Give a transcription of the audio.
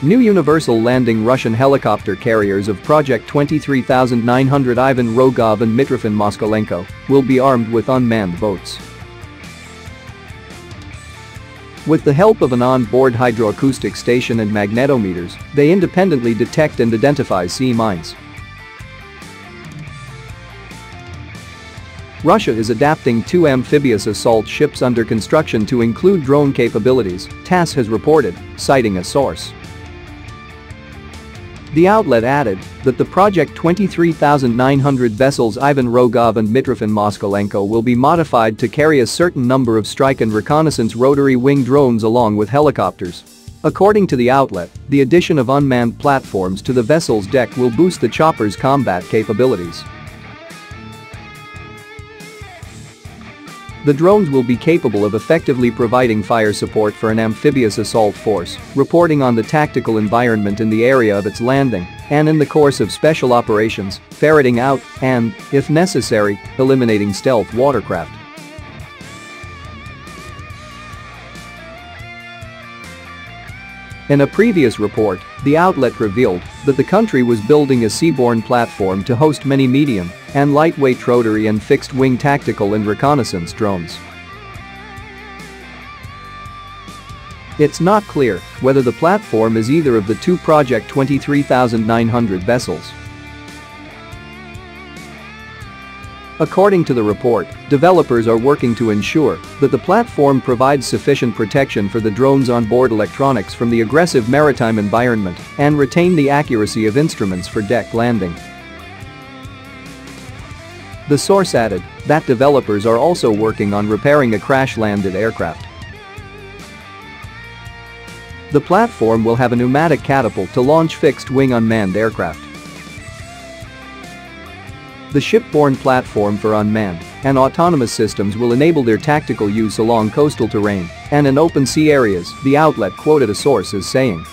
New universal landing Russian helicopter carriers of Project 23900 Ivan Rogov and Mitrofan Moskalenko will be armed with unmanned boats. With the help of an on-board hydroacoustic station and magnetometers, they independently detect and identify sea mines. Russia is adapting two amphibious assault ships under construction to include drone capabilities, TASS has reported, citing a source. The outlet added that the Project 23,900 vessels Ivan Rogov and Mitrofan Moskalenko will be modified to carry a certain number of strike and reconnaissance rotary wing drones along with helicopters. According to the outlet, the addition of unmanned platforms to the vessel's deck will boost the chopper's combat capabilities. The drones will be capable of effectively providing fire support for an amphibious assault force, reporting on the tactical environment in the area of its landing, and in the course of special operations, ferreting out and, if necessary, eliminating stealth watercraft. In a previous report, the outlet revealed that the country was building a seaborne platform to host many medium and lightweight rotary and fixed-wing tactical and reconnaissance drones. It's not clear whether the platform is either of the two Project 23900 vessels. According to the report, developers are working to ensure that the platform provides sufficient protection for the drone's onboard electronics from the aggressive maritime environment and retain the accuracy of instruments for deck landing. The source added that developers are also working on repairing a crash-landed aircraft. The platform will have a pneumatic catapult to launch fixed-wing unmanned aircraft. The shipborne platform for unmanned and autonomous systems will enable their tactical use along coastal terrain and in open sea areas, the outlet quoted a source as saying.